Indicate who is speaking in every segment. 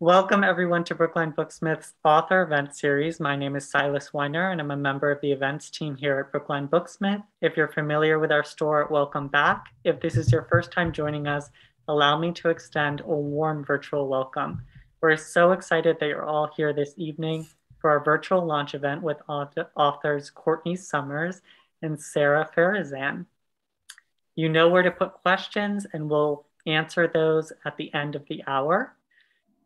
Speaker 1: Welcome everyone to Brookline Booksmith's author event series. My name is Silas Weiner and I'm a member of the events team here at Brookline Booksmith. If you're familiar with our store, welcome back. If this is your first time joining us, allow me to extend a warm virtual welcome. We're so excited that you're all here this evening for our virtual launch event with authors Courtney Summers and Sara Farizan. You know where to put questions and we'll answer those at the end of the hour.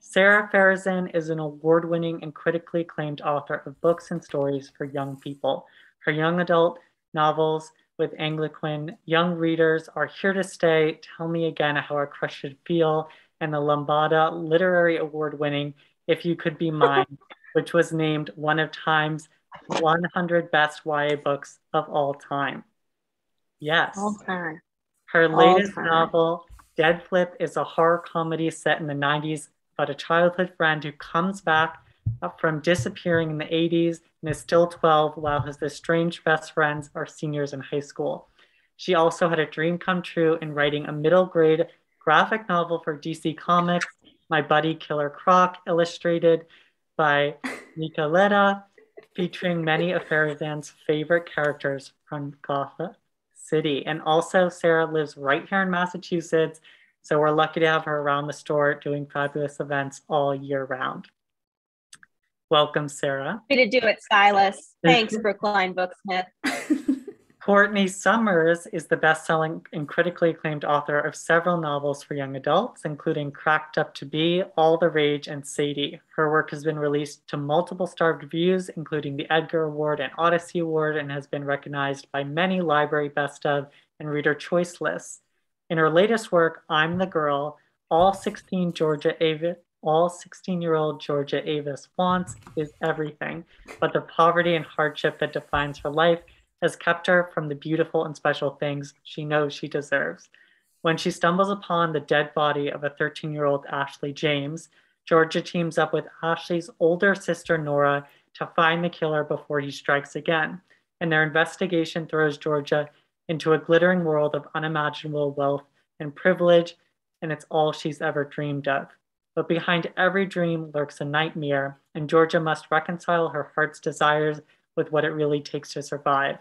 Speaker 1: Sara Farizan is an award winning and critically acclaimed author of books and stories for young people. Her young adult novels with Algonquin, Young Readers Are Here to Stay, Tell Me Again How a Crush Should Feel, and the Lambda Literary Award winning If You Could Be Mine, which was named one of Time's 100 Best YA Books of All Time. Yes.
Speaker 2: All time.
Speaker 1: Her latest novel, Dead Flip, is a horror comedy set in the 90s about a childhood friend who comes back from disappearing in the 80s and is still 12 while his estranged best friends are seniors in high school. She also had a dream come true in writing a middle grade graphic novel for DC Comics, My Buddy Killer Croc, illustrated by Nicoletta, featuring many of Farizan's favorite characters from Gotham City. And also, Sara lives right here in Massachusetts so we're lucky to have her around the store doing fabulous events all year round. Welcome, Sara.
Speaker 2: Happy to do it, Silas. Thanks, Brookline Booksmith.
Speaker 1: Courtney Summers is the best-selling and critically acclaimed author of several novels for young adults, including Cracked Up to Be, All the Rage, and Sadie. Her work has been released to multiple starred reviews, including the Edgar Award and Odyssey Award, and has been recognized by many library best of and reader choice lists. In her latest work, I'm the Girl, all 16 Georgia Avis, all 16-year-old Georgia Avis wants is everything, but the poverty and hardship that defines her life has kept her from the beautiful and special things she knows she deserves. When she stumbles upon the dead body of a 13-year-old Ashley James, Georgia teams up with Ashley's older sister Nora to find the killer before he strikes again. And their investigation throws Georgia into a glittering world of unimaginable wealth and privilege, and it's all she's ever dreamed of. But behind every dream lurks a nightmare, and Georgia must reconcile her heart's desires with what it really takes to survive.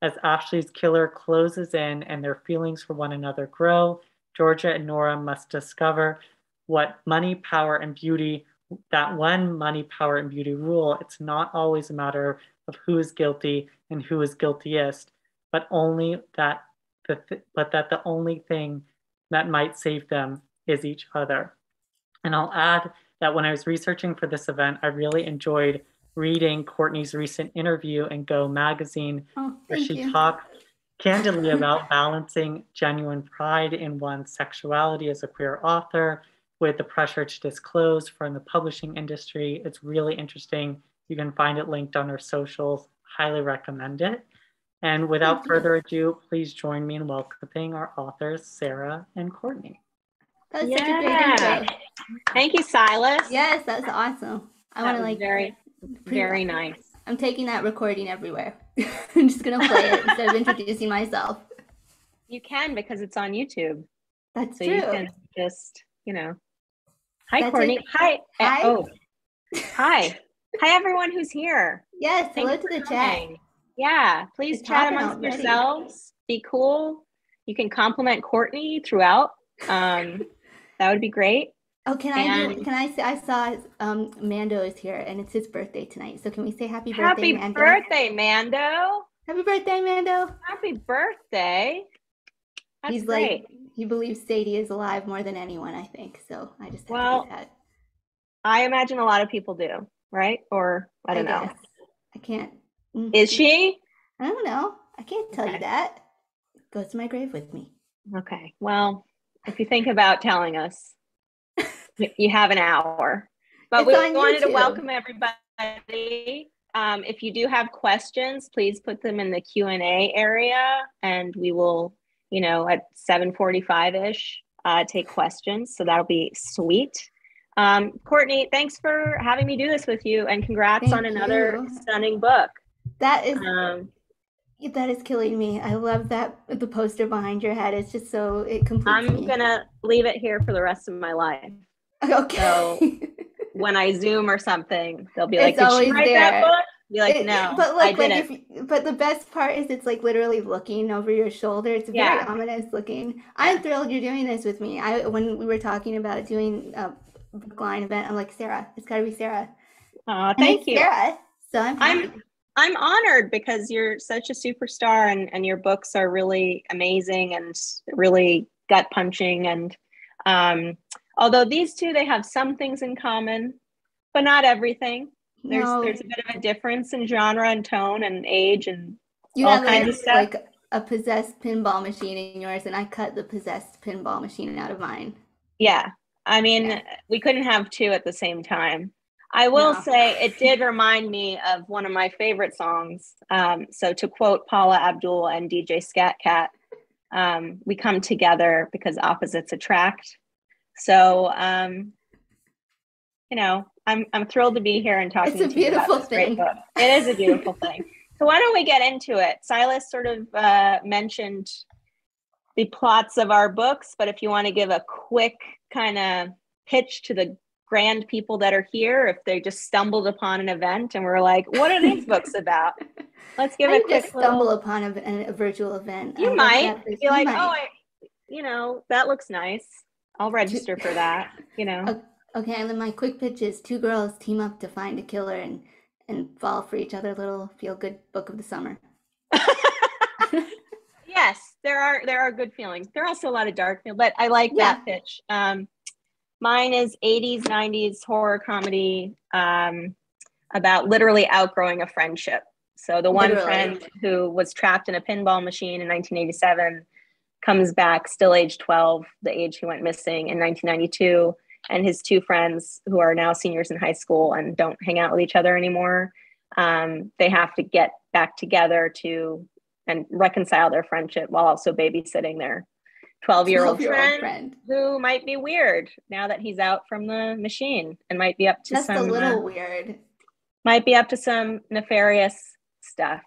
Speaker 1: As Ashley's killer closes in and their feelings for one another grow, Georgia and Nora must discover what money, power, and beauty, that when money, power, and beauty rule, it's not always a matter of who is guilty and who is guiltiest, but only that the th- but that the only thing that might save them is each other. And I'll add that when I was researching for this event, I really enjoyed reading Courtney's recent interview in Go magazine,
Speaker 3: oh,
Speaker 1: where she
Speaker 3: you.
Speaker 1: talked candidly about balancing genuine pride in one's sexuality as a queer author with the pressure to disclose from the publishing industry. It's really interesting. You can find it linked on our socials. Highly recommend it. And without further ado, please join me in welcoming our authors, Sara and Courtney.
Speaker 3: That was yeah. such a great intro.
Speaker 2: Thank you, Silas.
Speaker 3: Yes, that's awesome. I want to like
Speaker 2: very, very nice.
Speaker 3: I'm taking that recording everywhere. I'm just gonna play it instead of introducing myself.
Speaker 2: You can because it's on YouTube.
Speaker 3: That's
Speaker 2: so
Speaker 3: true.
Speaker 2: you can just, you know. Hi,
Speaker 3: That's
Speaker 2: Courtney.
Speaker 3: it.
Speaker 2: Hi.
Speaker 3: Hi.
Speaker 2: Oh, hi. Hi, everyone who's here.
Speaker 3: Yes,
Speaker 2: Thank
Speaker 3: hello to
Speaker 2: for
Speaker 3: the chat.
Speaker 2: Yeah, please
Speaker 3: It's
Speaker 2: chat amongst yourselves. Be cool. You can compliment Courtney throughout. Um, that would be great.
Speaker 3: Oh, can I do, can I say I saw um Mando is here and it's his birthday tonight. So can we say happy birthday,
Speaker 2: Happy
Speaker 3: Mando?
Speaker 2: birthday, Mando.
Speaker 3: Happy birthday, Mando.
Speaker 2: Happy birthday. That's
Speaker 3: He's
Speaker 2: great.
Speaker 3: like he believes Sadie is alive more than anyone, I think. So I just
Speaker 2: Well. I imagine a lot of people do, right? Or I don't know.
Speaker 3: guess. I can't mm,
Speaker 2: Is she?
Speaker 3: I don't know. I can't tell
Speaker 2: Okay.
Speaker 3: you that. Go to my grave with me.
Speaker 2: Okay. Well, if you think about telling us, you have an hour. But
Speaker 3: It's
Speaker 2: we wanted to welcome everybody. Um, if you do have questions, please put them in the Q and A area, and we will, you know, at seven forty-five ish, uh, take questions. So that'll be sweet. Um, Courtney, thanks for having me do this with you, and congrats on another
Speaker 3: you.
Speaker 2: stunning book.
Speaker 3: That is
Speaker 2: Um,
Speaker 3: that is killing me. I love that the poster behind your head. It's just so it completes
Speaker 2: I'm
Speaker 3: me.
Speaker 2: gonna leave it here for the rest of my life.
Speaker 3: Okay.
Speaker 2: So when I Zoom or something, they'll be
Speaker 3: It's
Speaker 2: like, "Did she
Speaker 3: always
Speaker 2: write that
Speaker 3: there.
Speaker 2: book?" Be like,
Speaker 3: It-
Speaker 2: "No,
Speaker 3: but
Speaker 2: I
Speaker 3: look, like
Speaker 2: didn't."
Speaker 3: if you, but the best part is it's like literally looking over your shoulder. It's very
Speaker 2: Yeah.
Speaker 3: ominous looking. I'm thrilled you're doing this with me. I when we were talking about doing a Brookline event, I'm like Sara. It's got to be
Speaker 2: Sara.
Speaker 3: And
Speaker 2: thank
Speaker 3: it's
Speaker 2: you.
Speaker 3: Sara. So I'm.
Speaker 2: I'm-
Speaker 3: happy.
Speaker 2: I'm honored because you're such a superstar and, and your books are really amazing and really gut punching. And um, although these two, they have some things in common, but not everything. There's
Speaker 3: no,
Speaker 2: there's a bit of a difference in genre and tone and age and
Speaker 3: you
Speaker 2: all kinds
Speaker 3: like,
Speaker 2: of stuff.
Speaker 3: like a possessed pinball machine in yours, and I cut the possessed pinball machine out of mine.
Speaker 2: yeah. I mean,
Speaker 3: Yeah.
Speaker 2: we couldn't have two at the same time. I will
Speaker 3: No.
Speaker 2: say it did remind me of one of my favorite songs. Um, so to quote Paula Abdul and DJ Skat Kat, um, we come together because opposites attract. So um, you know, I'm I'm thrilled to be here and talking
Speaker 3: It's a
Speaker 2: to you about
Speaker 3: beautiful thing.
Speaker 2: It is a beautiful thing. So why don't we get into it? Silas sort of uh, mentioned the plots of our books, but if you want to give a quick kind of pitch to the grand people that are here, if they just stumbled upon an event and we're like, what are these books about? Let's give
Speaker 3: I
Speaker 2: a
Speaker 3: just
Speaker 2: quick
Speaker 3: stumble
Speaker 2: little.
Speaker 3: upon a, a virtual event.
Speaker 2: You
Speaker 3: love
Speaker 2: might be
Speaker 3: you
Speaker 2: like,
Speaker 3: might.
Speaker 2: oh, I, you know, that looks nice. I'll register for that. You know.
Speaker 3: Okay. And then my quick pitch is two girls team up to find a killer and and fall for each other. Little feel good book of the summer.
Speaker 2: yes there are there are good feelings there are also a lot of dark feelings but i like that pitch um mine is 80s 90s horror comedy um about literally outgrowing a friendship so the one
Speaker 3: Literally.
Speaker 2: friend who was trapped in a pinball machine in 1987 comes back still age 12 the age he went missing in 1992 and his two friends who are now seniors in high school and don't hang out with each other anymore um, they have to get back together to and reconcile their friendship while also babysitting their 12 year old friend, who might be weird now that he's out from the machine and might be up to
Speaker 3: Just
Speaker 2: some
Speaker 3: a little
Speaker 2: uh,
Speaker 3: weird.
Speaker 2: might be up to some nefarious stuff.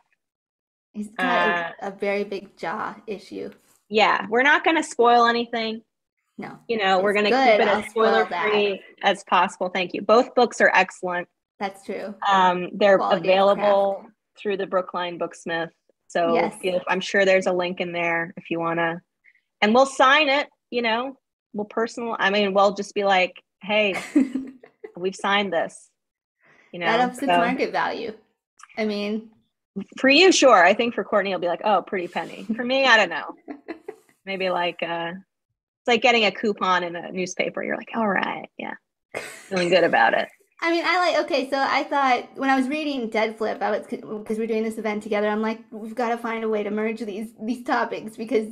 Speaker 3: He's got
Speaker 2: uh,
Speaker 3: a, very big jaw issue.
Speaker 2: yeah we're not going to spoil anything.
Speaker 3: No,
Speaker 2: you know we're going to keep it
Speaker 3: I'll
Speaker 2: as spoiler free as possible. Thank you. Both books are excellent.
Speaker 3: That's true.
Speaker 2: um, they're
Speaker 3: Quality
Speaker 2: available through the brookline booksmith. So
Speaker 3: Yes.
Speaker 2: feel, i'm sure there's a link in there if you want to and we'll sign it you know we'll personal i mean we'll just be like hey we've signed this you know
Speaker 3: that ups its market value. I mean,
Speaker 2: for you sure i think for courtney it'll be like oh pretty penny for me i don't know maybe like uh it's like getting a coupon in a newspaper you're like all right yeah feeling good about it
Speaker 3: I mean, I like. Okay, so I thought when I was reading Dead Flip, I was because we're doing this event together. I'm like, we've got to find a way to merge these these topics because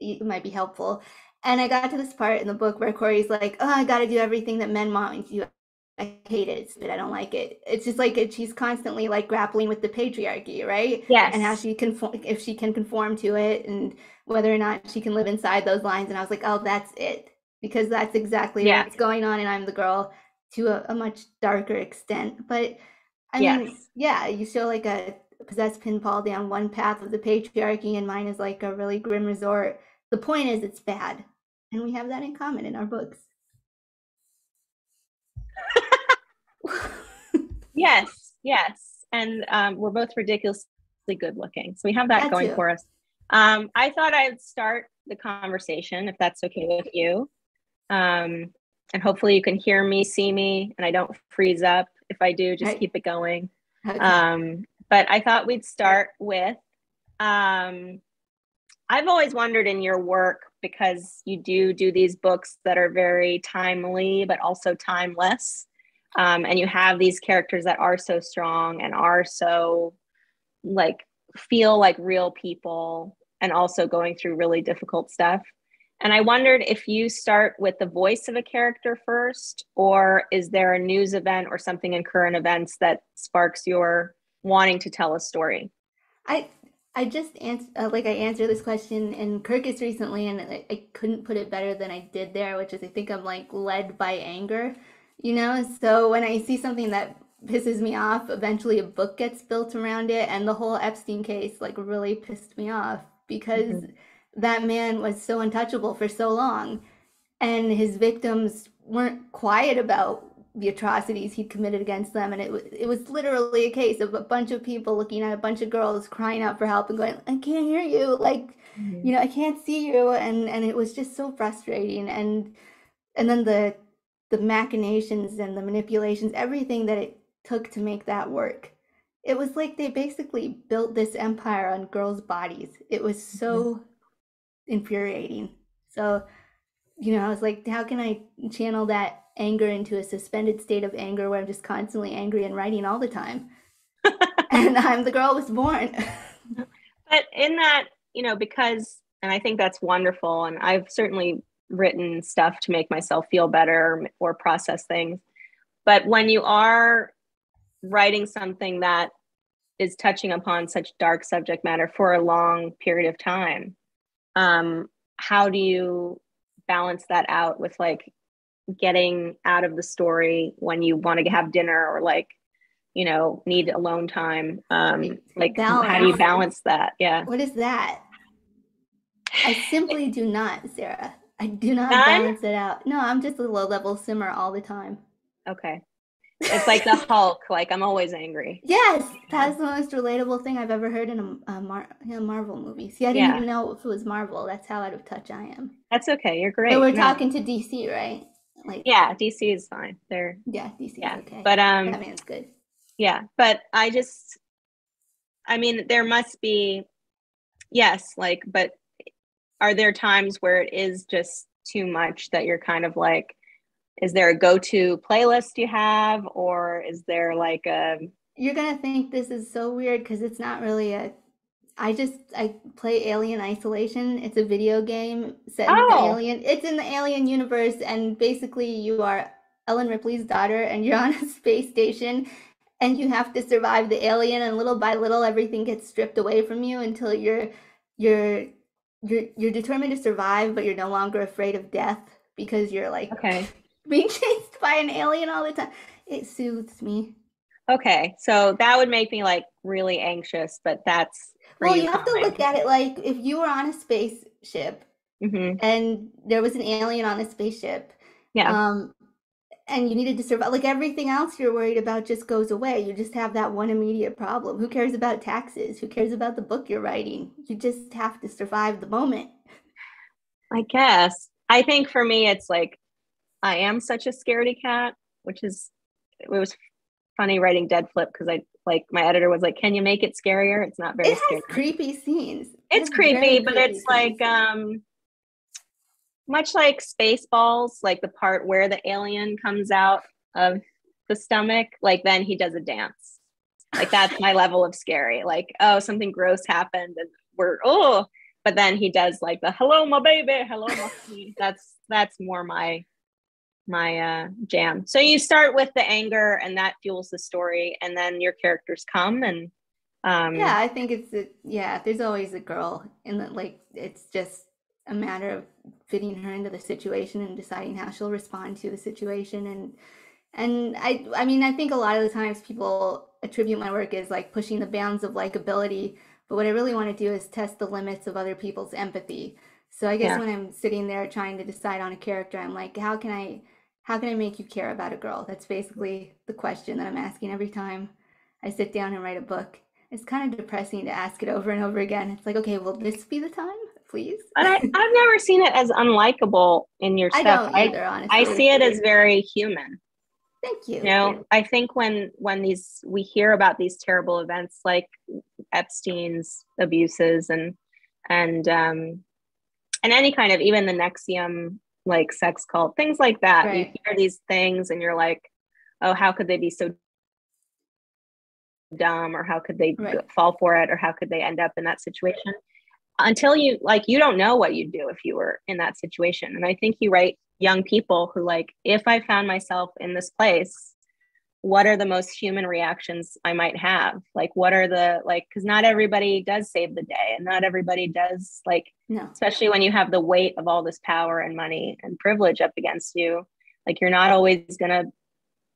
Speaker 3: it, might be helpful. And I got to this part in the book where Corey's like, "Oh, I got to do everything that men want me to do. I hate it, but I don't like it." It's just like it, she's constantly like grappling with the patriarchy, right?
Speaker 2: yes
Speaker 3: And how she conform if she can conform to it, and whether or not she can live inside those lines. And I was like, "Oh, that's it," because that's exactly
Speaker 2: Yeah.
Speaker 3: what's going on. And I'm the girl to a, a much darker extent. But I mean,
Speaker 2: Yes.
Speaker 3: yeah, you show like a possessed pinball down one path of the patriarchy, and mine is like a really grim resort. The point is, it's bad, and we have that in common in our books.
Speaker 2: Yes, yes. And um, we're both ridiculously good looking. So we have that
Speaker 3: That
Speaker 2: going
Speaker 3: too.
Speaker 2: for us. Um, I thought I'd start the conversation, if that's okay with you. Um, and hopefully you can hear me, see me, and I don't freeze up. If I do, just
Speaker 3: Right.
Speaker 2: keep it going.
Speaker 3: Okay.
Speaker 2: Um, but I thought we'd start with um, I've always wondered in your work because you do do these books that are very timely but also timeless. Um, and you have these characters that are so strong and are so like feel like real people and also going through really difficult stuff. And I wondered if you start with the voice of a character first, or is there a news event or something in current events that sparks your wanting to tell a story?
Speaker 3: I I just answered uh, like I answered this question in Kirkus recently, and I, I couldn't put it better than I did there, which is I think I'm like led by anger, you know. So when I see something that pisses me off, eventually a book gets built around it, and the whole Epstein case like really pissed me off because that man was so untouchable for so long, and his victims weren't quiet about the atrocities he'd committed against them. And it was it was literally a case of a bunch of people looking at a bunch of girls crying out for help and going I can't hear you. Like mm-hmm. you know I can't see you. And and it was just so frustrating. And and then the the machinations and the manipulations everything that it took to make that work. It was like they basically built this empire on girls bodies. It was so mm-hmm. infuriating. So you know I was like how can I channel that anger into a suspended state of anger where I'm just constantly angry and writing all the time. and I'm the girl was born.
Speaker 2: but in that, you know, because, and I think that's wonderful. And I've certainly written stuff to make myself feel better or process things. But when you are writing something that is touching upon such dark subject matter for a long period of time, um, how do you balance that out with like getting out of the story when you want to have dinner or like you know need alone time um like balance. how do you balance that? Yeah.
Speaker 3: What is that? I simply do not sara. I do not None? balance it out. No i'm just a low level simmer all the time.
Speaker 2: Okay. It's like the hulk like i'm always angry.
Speaker 3: Yes that's the most relatable thing i've ever heard in a, a Mar- marvel movie. See i didn't yeah. even know if it was marvel. That's how out of touch i am.
Speaker 2: That's okay. You're great.
Speaker 3: so we're yeah. talking to dc right
Speaker 2: like yeah, DC is fine. They're
Speaker 3: yeah, DC yeah. okay.
Speaker 2: But um
Speaker 3: Batman's good.
Speaker 2: Yeah, but I just I mean there must be yes, like but are there times where it is just too much that you're kind of like is there a go-to playlist you have or is there like a
Speaker 3: you're gonna think this is so weird because it's not really a I just I play Alien Isolation. It's a video game set in the oh. Alien. It's in the Alien universe, and basically you are Ellen Ripley's daughter, and you're on a space station, and you have to survive the alien. And little by little, everything gets stripped away from you until you're you're you're you're determined to survive, but you're no longer afraid of death because you're like
Speaker 2: okay
Speaker 3: being chased by an alien all the time. It soothes me.
Speaker 2: Okay, so that would make me like really anxious, but that's
Speaker 3: well, you, you have to look at it like if you were on a spaceship mm-hmm. and there was an alien on a spaceship.
Speaker 2: Yeah.
Speaker 3: Um, and you needed to survive. Like everything else you're worried about just goes away. You just have that one immediate problem. Who cares about taxes? Who cares about the book you're writing? You just have to survive the moment.
Speaker 2: I guess. I think for me, it's like I am such a scaredy cat, which is it was funny writing Dead Flip because I like my editor was like, "Can you make it scarier?" It's not very
Speaker 3: it
Speaker 2: scary.
Speaker 3: creepy scenes.
Speaker 2: It's, creepy, but creepy it's scenes. like um much like Spaceballs, like the part where the alien comes out of the stomach, like then he does a dance. Like that's my level of scary. Like, oh, something gross happened and we're oh, but then he does like the hello my baby, hello my That's that's more my my uh, jam. So you start with the anger, and that fuels the story, and then your characters come and. Um,
Speaker 3: yeah, I think it's a, yeah. There's always a girl, and like it's just a matter of fitting her into the situation and deciding how she'll respond to the situation and and I I mean I think a lot of the times people attribute my work as like pushing the bounds of likability, but what I really want to do is test the limits of other people's empathy. So I guess yeah. when I'm sitting there trying to decide on a character, I'm like, how can I how can I make you care about a girl? That's basically the question that I'm asking every time I sit down and write a book. It's kind of depressing to ask it over and over again. It's like, okay, will this be the time, please?
Speaker 2: But I, have never seen it as unlikable in your stuff. I
Speaker 3: don't either, honestly.
Speaker 2: I see it as very human.
Speaker 3: Thank you.
Speaker 2: You know, I think when when these we hear about these terrible events like Epstein's abuses and and um and any kind of even the NXIVM like sex cult, things like that. Right. You hear these things and you're like, oh, how could they be so dumb or how could they right. fall for it or how could they end up in that situation? Until you like, you don't know what you'd do if you were in that situation. And I think you write young people who like, if I found myself in this place, what are the most human reactions I might have? Like, what are the like, because not everybody does save the day and not everybody does, like,
Speaker 3: no.
Speaker 2: especially when you have the weight of all this power and money and privilege up against you. Like, you're not always gonna,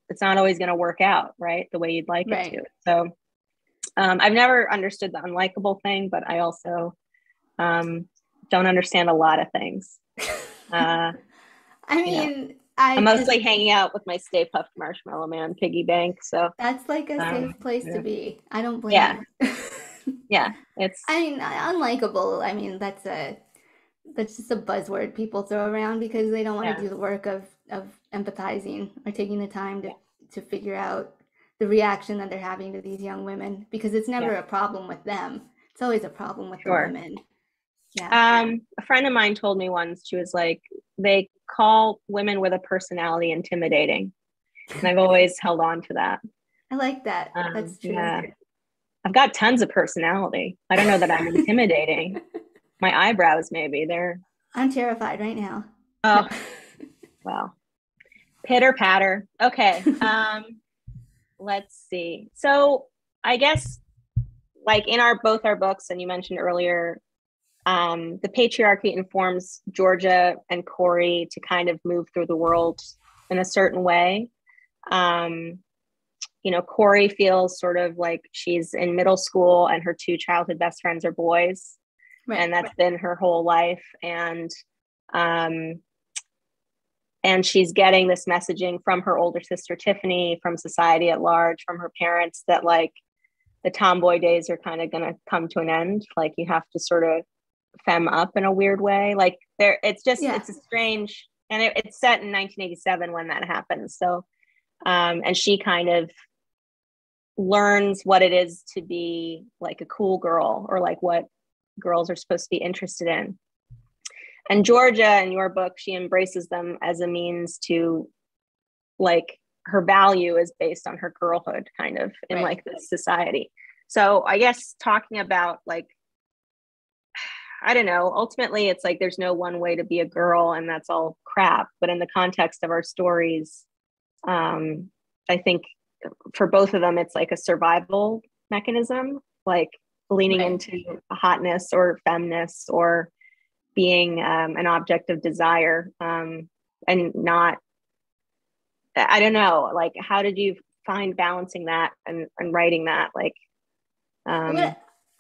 Speaker 2: it's not always gonna work out, right? The way you'd like right. it to. So, um, I've never understood the unlikable thing, but I also um, don't understand a lot of things.
Speaker 3: Uh, I mean, you know I
Speaker 2: I'm mostly
Speaker 3: just-
Speaker 2: hanging out with my Stay Puft Marshmallow Man piggy bank. So
Speaker 3: That's like a
Speaker 2: Um,
Speaker 3: safe place
Speaker 2: yeah.
Speaker 3: to be. I don't blame
Speaker 2: Yeah.
Speaker 3: you.
Speaker 2: yeah, it's
Speaker 3: I mean, unlikable. I mean, that's a that's just a buzzword people throw around because they don't want
Speaker 2: Yeah.
Speaker 3: to do the work of of empathizing or taking the time to to figure out the reaction that they're having to these young women because it's never
Speaker 2: Yeah.
Speaker 3: a problem with them. It's always a problem with
Speaker 2: Sure.
Speaker 3: the women. Yeah.
Speaker 2: Um, a friend of mine told me once, she was like, they call women with a personality intimidating. And I've always held on to that.
Speaker 3: I like that.
Speaker 2: Um,
Speaker 3: That's true.
Speaker 2: yeah. I've got tons of personality. I don't know that I'm intimidating. My eyebrows, maybe they're,
Speaker 3: I'm terrified right now.
Speaker 2: oh, well, pitter patter. Okay. Um, let's see. So I guess like in our both our books, and you mentioned earlier, um, the patriarchy informs Georgia and Corey to kind of move through the world in a certain way. Um, you know, Corey feels sort of like she's in middle school and her two childhood best friends are boys,
Speaker 3: Right.
Speaker 2: and that's been her whole life. And um, and she's getting this messaging from her older sister Tiffany, from society at large, from her parents that like the tomboy days are kind of going to come to an end. Like you have to sort of fem up in a weird way. Like there, it's just
Speaker 3: Yeah.
Speaker 2: it's a strange, and it, it's set in 1987 when that happens. So, um, and she kind of learns what it is to be like a cool girl or like what girls are supposed to be interested in. And Georgia, in your book, she embraces them as a means to like her value is based on her girlhood kind of in
Speaker 3: Right.
Speaker 2: like this society. So I guess talking about like I don't know, ultimately it's like there's no one way to be a girl and that's all crap. But in the context of our stories, um, I think for both of them it's like a survival mechanism, like leaning
Speaker 3: Right.
Speaker 2: into hotness or feminist or being um, an object of desire um, and not i don't know like how did you find balancing that and, and writing that like um,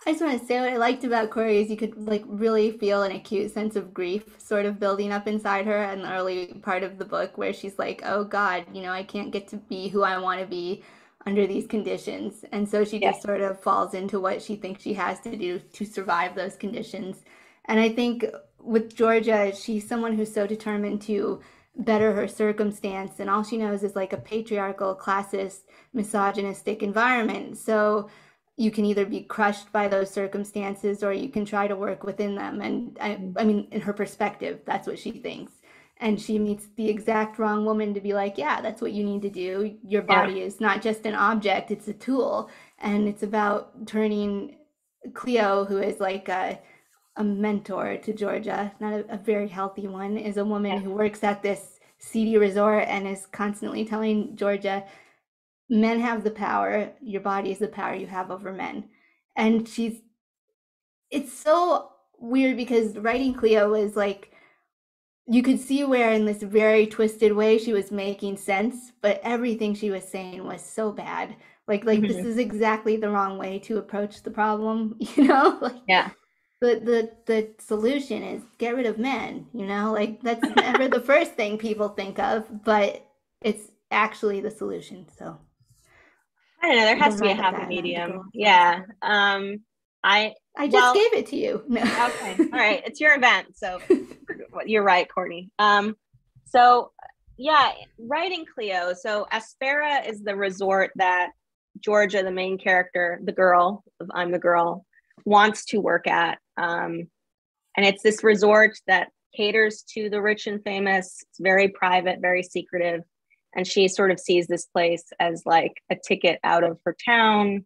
Speaker 3: I just want to say what I liked about Corey is you could like really feel an acute sense of grief sort of building up inside her in the early part of the book where she's like, oh God, you know, I can't get to be who I want to be under these conditions. And so she just sort of falls into what she thinks she has to do to survive those conditions. And I think with Georgia, she's someone who's so determined to better her circumstance, and all she knows is like a patriarchal, classist, misogynistic environment. So you can either be crushed by those circumstances or you can try to work within them. And I, I mean, in her perspective, that's what she thinks. And she meets the exact wrong woman to be like, yeah, that's what you need to do. Your
Speaker 2: Yeah.
Speaker 3: body is not just an object, it's a tool. And it's about turning Cleo, who is like a, a mentor to Georgia, not a, a very healthy one, is a woman
Speaker 2: Yeah.
Speaker 3: who works at this seedy resort and is constantly telling Georgia, men have the power, your body is the power you have over men. And she's, it's so weird because writing Cleo was like, you could see where in this very twisted way she was making sense, but everything she was saying was so bad. Like, like this
Speaker 2: Mhm.
Speaker 3: is exactly the wrong way to approach the problem, you know? Like,
Speaker 2: yeah
Speaker 3: but the the solution is get rid of men you know like that's never the first thing people think of but it's actually the solution so
Speaker 2: i don't know there has to be a happy
Speaker 3: in
Speaker 2: medium. yeah um i
Speaker 3: i just
Speaker 2: Well-
Speaker 3: gave it to you. No.
Speaker 2: Okay all right it's your event so you're right courtney. Um so yeah writing cleo so aspera is the resort that georgia the main character the girl of i'm the girl wants to work at um and it's this resort that caters to the rich and famous. It's very private very secretive and she sort of sees this place as like a ticket out of her town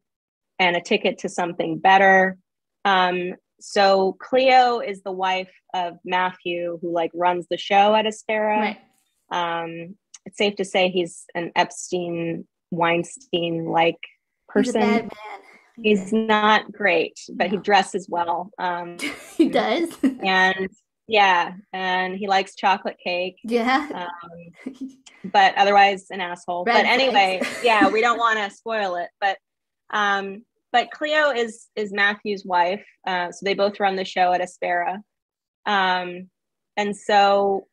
Speaker 2: and a ticket to something better um, so Cleo is the wife of Matthew, who like runs the show at Aspera.
Speaker 3: right
Speaker 2: Um, it's safe to say he's an Epstein Weinstein like
Speaker 3: he's
Speaker 2: person.
Speaker 3: bad man
Speaker 2: He's not great, but he dresses well. Um,
Speaker 3: he does
Speaker 2: and yeah, and he likes chocolate cake,
Speaker 3: yeah
Speaker 2: um, but otherwise an asshole.
Speaker 3: Red
Speaker 2: but anyway, yeah, we don't want to spoil it. But um, but Cleo is is Matthew's wife, uh, so they both run the show at Aspera. Um, and so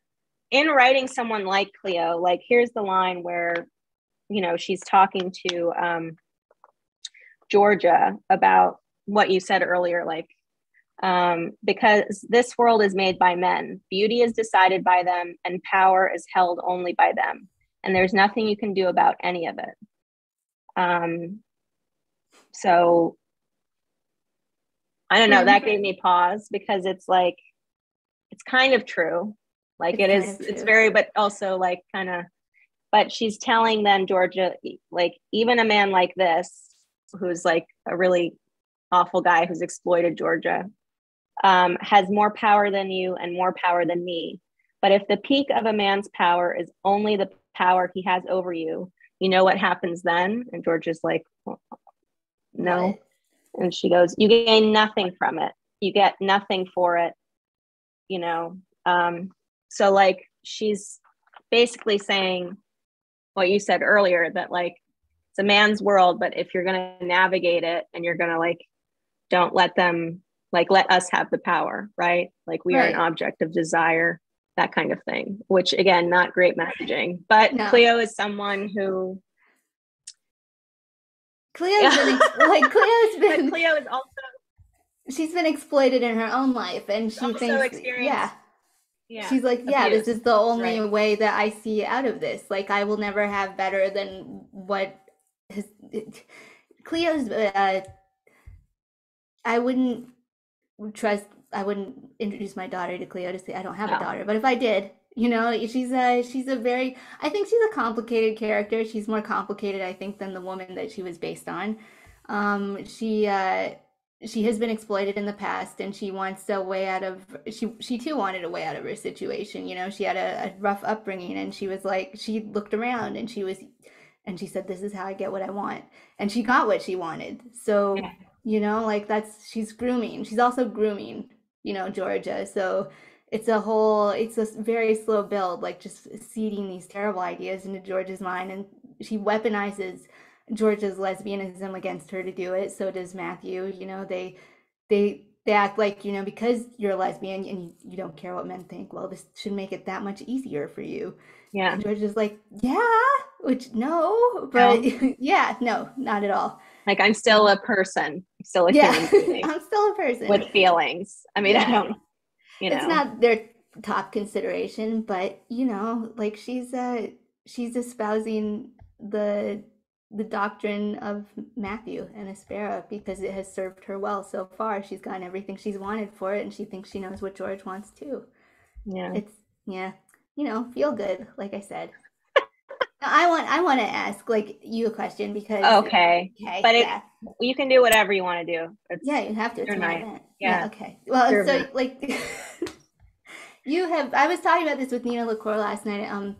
Speaker 2: in writing someone like Cleo, like here's the line where, you know, she's talking to um, Georgia about what you said earlier, like, um, because this world is made by men, beauty is decided by them, and power is held only by them. And there's nothing you can do about any of it. Um, so I don't know, that gave me pause because it's like, it's kind of true. Like it's it is, it's very, but also like kind of, but she's telling them, Georgia, like even a man like this, who's like a really awful guy who's exploited Georgia, um, has more power than you and more power than me. But if the peak of a man's power is only the power he has over you, you know what happens then? And George is like, no. And she goes, you gain nothing from it. You get nothing for it. You know, um, so like she's basically saying what you said earlier that like it's a man's world, but if you're going to navigate it and you're going to like, don't let them like, let us have the power, right? Like we right. are an object of desire, that kind of thing, which again, not great messaging, but no. Cleo is someone who
Speaker 3: Cleo's been like Cleo's been
Speaker 2: Cleo is also
Speaker 3: she's been exploited in her own life and she also thinks yeah yeah. She's like, yeah, abuse. this is the only right. way that I see out of this. Like, I will never have better than what his Cleo's. Uh, I wouldn't trust. I wouldn't introduce my daughter to Cleo to say I don't have no. a daughter. But if I did, you know, she's a she's a very. I think she's a complicated character. She's more complicated, I think, than the woman that she was based on. Um, she uh, she has been exploited in the past and she wants a way out of she she too wanted a way out of her situation you know she had a, a, rough upbringing and she was like she looked around and she was and she said this is how i get what i want and she got what she wanted so. You know like that's she's grooming she's also grooming you know georgia so it's a whole it's a very slow build like just seeding these terrible ideas into georgia's mind and she weaponizes Georgia's lesbianism against her to do it. So does Matthew. You know, they they they act like you know because you're a lesbian and you, you don't care what men think. Well, this should make it that much easier for you.
Speaker 2: Yeah.
Speaker 3: And Georgia's like, yeah, which no, but no. yeah, no, not at all.
Speaker 2: Like I'm still a person. I'm still a yeah. human being.
Speaker 3: I'm still a person
Speaker 2: with feelings. I mean, yeah. I don't. You know,
Speaker 3: it's not their top consideration, but you know, like she's uh she's espousing the the doctrine of Matthew and Aspera because it has served her well so far. She's gotten everything she's wanted for it, and she thinks she knows what George wants too.
Speaker 2: Yeah,
Speaker 3: it's yeah, you know, feel good. Like I said, I want I want to ask like you a question because
Speaker 2: okay, okay, but yeah. it, you can do whatever you want to do.
Speaker 3: It's, yeah, you have to. It's. Yeah. yeah. Okay. Well, so event. like. you have i was talking about this with nina lacour last night um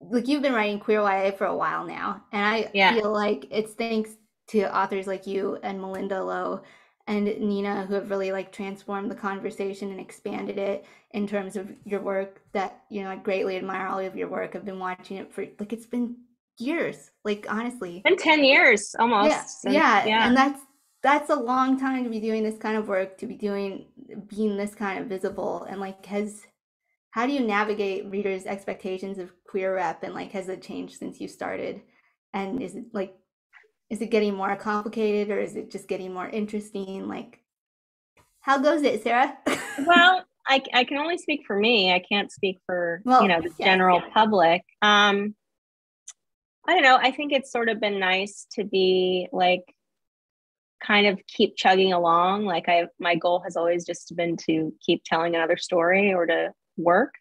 Speaker 3: like you've been writing queer YA for a while now, and I yeah. feel like it's thanks to authors like you and Malinda Lo and Nina who have really like transformed the conversation and expanded it in terms of your work that you know I greatly admire all of your work. I've been watching it for like it's been years, like honestly.
Speaker 2: Been 10 years almost.
Speaker 3: Yeah. And, yeah. yeah. And that's that's a long time to be doing this kind of work, to be doing being this kind of visible and like has how do you navigate readers' expectations of queer rep and like has it changed since you started? And is it like is it getting more complicated or is it just getting more interesting? Like how goes it, Sara?
Speaker 2: well, I, I can only speak for me. I can't speak for well, you know the general yeah. public. Um, I don't know. I think it's sort of been nice to be like kind of keep chugging along. Like I, my goal has always just been to keep telling another story or to work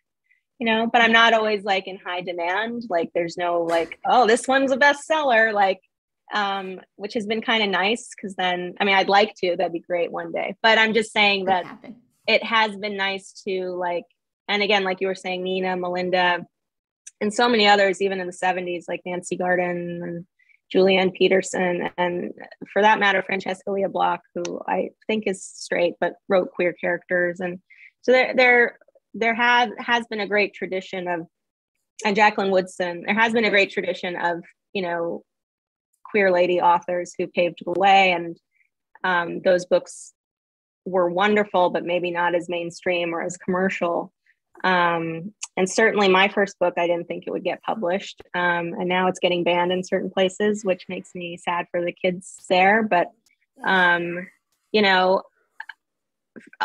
Speaker 2: you know but i'm not always like in high demand like there's no like oh this one's a bestseller like um which has been kind of nice because then i mean i'd like to that'd be great one day. But i'm just saying that it has been nice to like and again like you were saying nina Malinda, and so many others even in the 70s like nancy garden and julianne peterson and for that matter francesca lia block who i think is straight but wrote queer characters. And so they're, they're there have, has been a great tradition of and Jacqueline Woodson, there has been a great tradition of, you know, queer lady authors who paved the way. And um, those books were wonderful, but maybe not as mainstream or as commercial. Um, and certainly my first book, I didn't think it would get published. Um, and now it's getting banned in certain places, which makes me sad for the kids there. But, um, you know,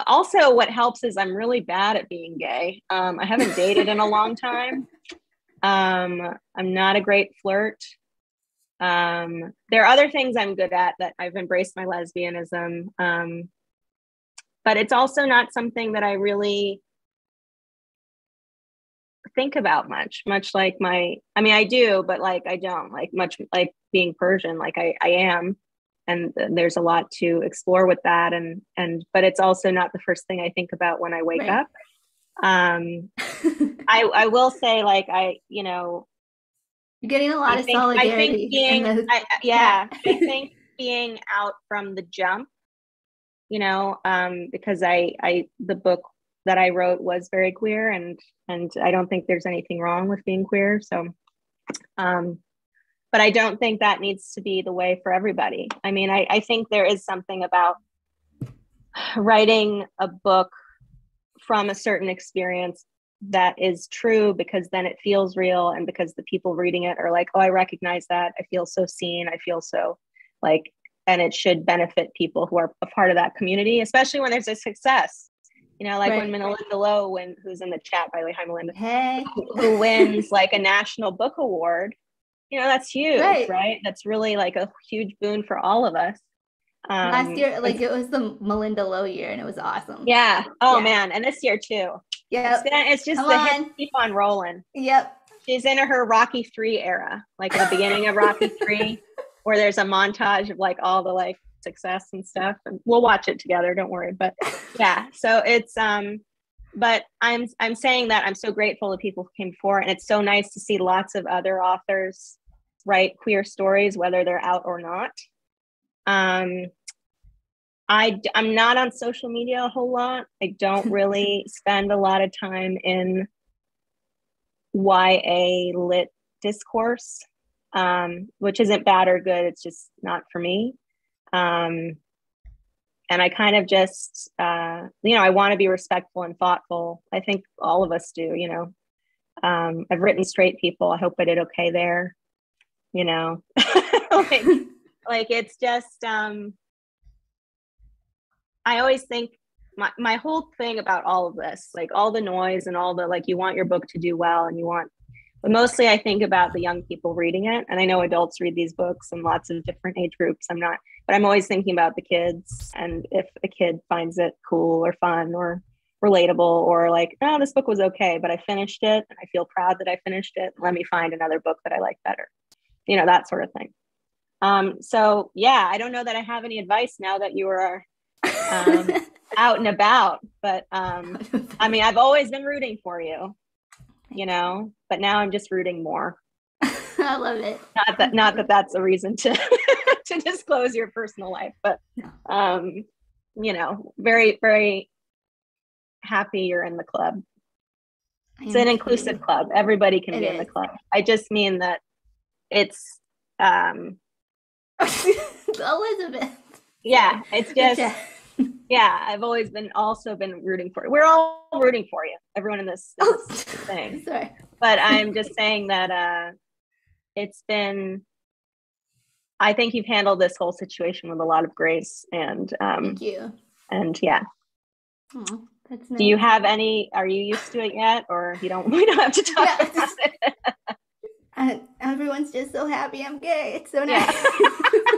Speaker 2: also what helps is I'm really bad at being gay. Um, I haven't dated in a long time. Um, I'm not a great flirt. Um, there are other things I'm good at that I've embraced my lesbianism. Um, but it's also not something that I really think about much, much like my, I mean, I do, but like I don't, like much like being Persian, like I, I am. And there's a lot to explore with that. And, and, but it's also not the first thing I think about when I wake right. up. Um, I, I will say, like, I, you know,
Speaker 3: you're getting a lot I of think, solidarity.
Speaker 2: I think being, I, yeah, I think being out from the jump, you know, um, because I, I, the book that I wrote was very queer, and and I don't think there's anything wrong with being queer. So, um, but I don't think that needs to be the way for everybody. I mean, I, I think there is something about writing a book from a certain experience that is true because then it feels real and because the people reading it are like oh i recognize that i feel so seen i feel so like and it should benefit people who are a part of that community especially when there's a success you know, like right. when malinda Lo, when who's in the chat, by the way, hi Malinda,
Speaker 3: hey.
Speaker 2: who wins like a national book award. You know, that's huge, right? right? That's really like a huge boon for all of us.
Speaker 3: Um, Last year, like it was the Malinda Lo year, and it was awesome.
Speaker 2: Yeah. Oh yeah. man, and this year too.
Speaker 3: Yeah.
Speaker 2: It's, it's, just Come the on. keep on rolling.
Speaker 3: Yep.
Speaker 2: She's in her Rocky Three era, like the beginning of Rocky Three, where there's a montage of like all the like success and stuff and we'll watch it together don't worry but yeah so it's um but i'm i'm saying that i'm so grateful to people who came before and it's so nice to see lots of other authors write queer stories whether they're out or not um i i'm not on social media a whole lot i don't really spend a lot of time in ya lit discourse um, which isn't bad or good it's just not for me um, and I kind of just, uh, you know, I want to be respectful and thoughtful. I think all of us do, you know. Um, I've written straight people. I hope I did okay there, you know. like, like it's just, um, I always think my, my whole thing about all of this, like all the noise and all the, like, you want your book to do well and you want but mostly I think about the young people reading it. And I know adults read these books and lots of different age groups. I'm not, but I'm always thinking about the kids and if a kid finds it cool or fun or relatable or like, oh, this book was okay, but I finished it and I feel proud that I finished it. Let me find another book that I like better. You know, that sort of thing. Um, so yeah, I don't know that I have any advice now that you are um, out and about, but um, I mean, I've always been rooting for you you know, but now I'm just rooting more.
Speaker 3: I love it.
Speaker 2: Not that not that that's a reason to to disclose your personal life, but um, you know, very very happy you're in the club. It's an inclusive club. Everybody can it be is. in the club. I just mean that it's um
Speaker 3: Elizabeth.
Speaker 2: Yeah, it's just yeah, I've always been also been rooting for you. We're all rooting for you, everyone in this, this oh, thing.
Speaker 3: Sorry.
Speaker 2: But I'm just saying that uh it's been I think you've handled this whole situation with a lot of grace and um
Speaker 3: thank you.
Speaker 2: And yeah.
Speaker 3: Oh, that's nice.
Speaker 2: Do you have any are you used to it yet or you don't we don't have to talk yeah, about it?
Speaker 3: Uh, everyone's just so happy I'm gay. It's so nice.
Speaker 2: Yeah.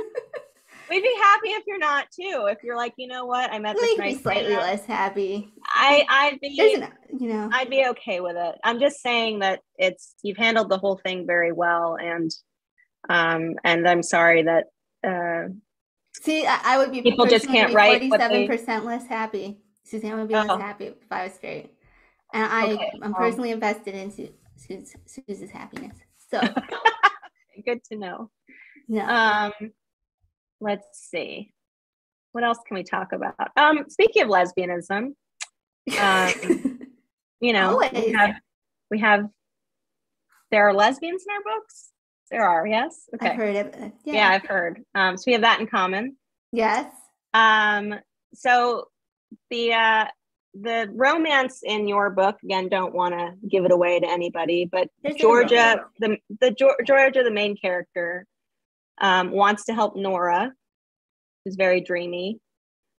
Speaker 2: We'd be happy if you're not too. If you're like, you know what, I met this nice
Speaker 3: be slightly less happy.
Speaker 2: I I'd be
Speaker 3: you know
Speaker 2: I'd be okay with it. I'm just saying that it's you've handled the whole thing very well, and um and I'm sorry that uh
Speaker 3: see I, I would be
Speaker 2: people just can't write
Speaker 3: forty-seven percent less happy. Suzanne would be oh. less happy if I was straight, and I okay. I'm personally invested in Su- Sue's happiness. So
Speaker 2: good to know.
Speaker 3: Yeah.
Speaker 2: Um let's see. What else can we talk about? Um, speaking of lesbianism, um, you know, we have, we have, there are lesbians in our books. There are, yes.
Speaker 3: Okay. I've heard it.
Speaker 2: Yeah. yeah, I've heard. Um, so we have that in common.
Speaker 3: Yes.
Speaker 2: Um, so the uh, the romance in your book again don't want to give it away to anybody but
Speaker 3: There's
Speaker 2: georgia the the georgia the main character um, wants to help nora who's very dreamy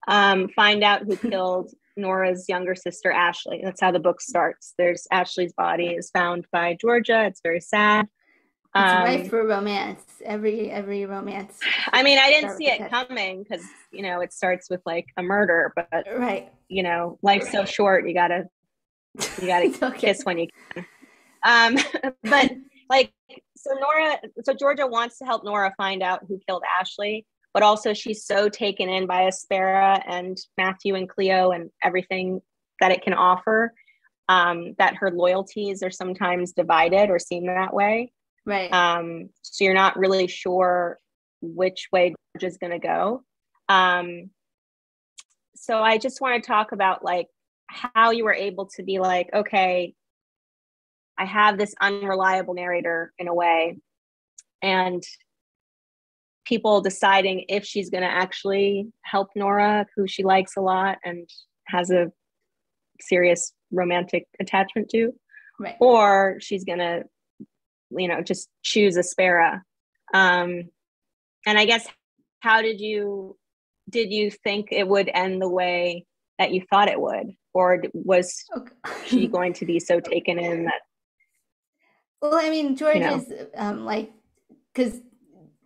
Speaker 2: um, find out who killed nora's younger sister ashley that's how the book starts there's ashley's body is found by georgia it's very sad
Speaker 3: It's
Speaker 2: Um,
Speaker 3: rife for romance. Every every romance.
Speaker 2: i mean i didn't see it coming because you know it starts with like a murder but
Speaker 3: Right.
Speaker 2: you know life's so short you gotta you gotta
Speaker 3: It's okay.
Speaker 2: kiss when you can. Um, but like, so Nora, so Georgia wants to help Nora find out who killed Ashley, but also she's so taken in by Aspera and Matthew and Cleo and everything that it can offer um, that her loyalties are sometimes divided or seen that way.
Speaker 3: Right.
Speaker 2: Um, so you're not really sure which way Georgia's going to go. Um, so I just want to talk about like how you were able to be like, okay, I have this unreliable narrator in a way, and people deciding if she's going to actually help Nora, who she likes a lot and has a serious romantic attachment to,
Speaker 3: right.
Speaker 2: or she's going to, you know, just choose Aspera. Um, and I guess, how did you did you think it would end the way that you thought it would, or was
Speaker 3: Okay.
Speaker 2: she going to be so taken in that?
Speaker 3: Well, I mean, George
Speaker 2: know?
Speaker 3: is um, like, because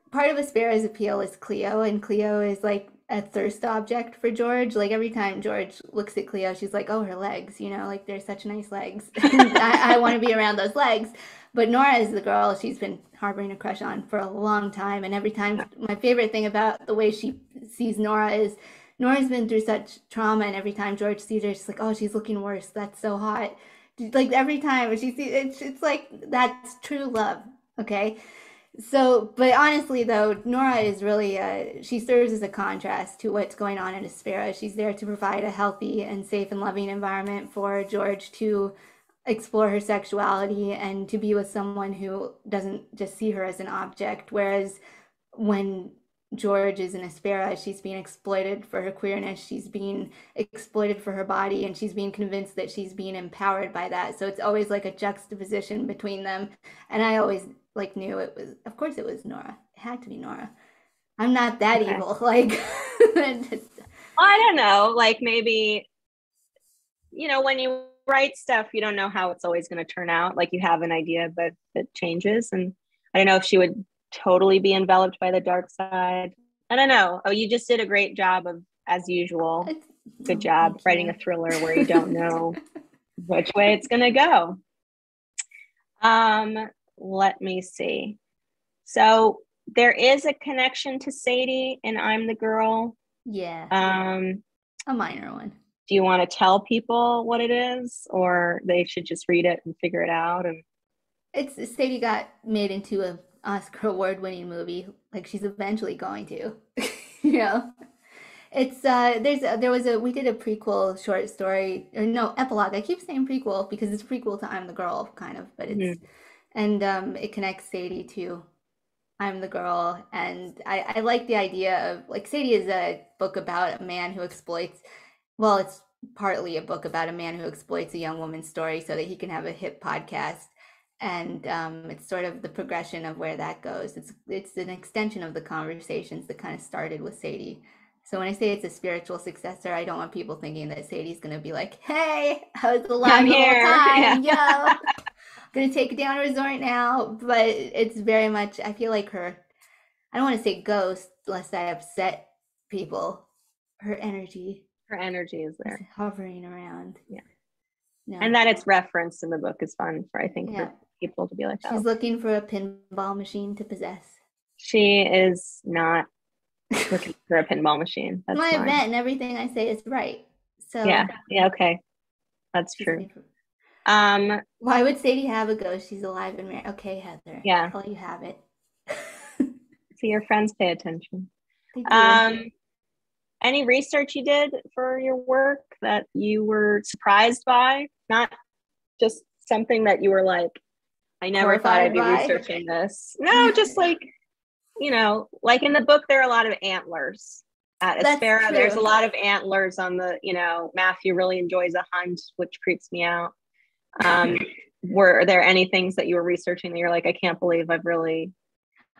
Speaker 3: part of Aspera's appeal is Cleo, and Cleo is like a thirst object for George. Like every time George looks at Cleo, she's like, "Oh, her legs, you know, like they're such nice legs. I, I want to be around those legs." But Nora is the girl she's been harboring a crush on for a long time, and every time, my favorite thing about the way she sees Nora is. Nora's been through such trauma, and every time George sees her, she's like, "Oh, she's looking worse. That's so hot." Like every time she sees it's it's like that's true love okay so but honestly though nora is really uh she serves as a contrast to what's going on in Aspera. she's there to provide a healthy and safe and loving environment for george to explore her sexuality and to be with someone who doesn't just see her as an object whereas when George is an Aspera. She's being exploited for her queerness. She's being exploited for her body, and she's being convinced that she's being empowered by that. So it's always like a juxtaposition between them. And I always like knew it was, of course, it was Nora. It had to be Nora. I'm not that
Speaker 2: Okay.
Speaker 3: evil. Like,
Speaker 2: I don't know, like maybe, you know, when you write stuff, you don't know how it's always going to turn out. Like you have an idea, but it changes. And I don't know if she would totally be enveloped by the dark side. I don't know. Oh, you just did a great job of, as usual. Good
Speaker 3: oh,
Speaker 2: job writing a thriller where you don't know which way it's going to go. Um, let me see. So there is a connection to Sadie and I'm the girl.
Speaker 3: yeah,
Speaker 2: Um,
Speaker 3: a minor one.
Speaker 2: do you want to tell people what it is or they should just read it and figure it out and
Speaker 3: It's Sadie got made into a Oscar award winning movie. Like she's eventually going to, you know. It's uh there's a, there was a we did a prequel short story or no epilogue. I keep saying prequel because it's prequel to I'm the Girl kind of, but it's and um it connects Sadie to I'm the Girl and I I like the idea of like Sadie is a book about a man who exploits well it's partly a book about a man who exploits a young woman's story so that he can have a hit podcast and um, it's sort of the progression of where that goes. It's it's an extension of the conversations that kind of started with Sadie. So when I say it's a spiritual successor, I don't want people thinking that Sadie's gonna be like, "Hey, I was alive
Speaker 2: I'm
Speaker 3: the whole
Speaker 2: here."
Speaker 3: time, yo, gonna take it down a resort now." But it's very much. I feel like her. I don't want to say ghost, lest I upset people. Her energy
Speaker 2: her energy is
Speaker 3: is
Speaker 2: there
Speaker 3: hovering around.
Speaker 2: Yeah.
Speaker 3: No.
Speaker 2: and that it's referenced in the book is fun for i think
Speaker 3: Yeah.
Speaker 2: People to be like
Speaker 3: She's looking for a pinball machine to possess.
Speaker 2: she is not looking for a pinball machine that's
Speaker 3: my
Speaker 2: fine.
Speaker 3: event and everything I say is right. So
Speaker 2: yeah yeah okay that's true um
Speaker 3: Why would Sadie have a ghost? She's alive and married. Okay, Heather.
Speaker 2: Yeah.
Speaker 3: I'll you have it.
Speaker 2: so your friends pay attention um any research you did for your work that you were surprised by not just something that you were like i never thought i'd be
Speaker 3: by?
Speaker 2: researching this no just like you know like in the book there are a lot of antlers at Aspera. There's a lot of antlers on the, you know, Matthew really enjoys a hunt, which creeps me out. Um, were there any things that you were researching that you're like, I can't believe I've really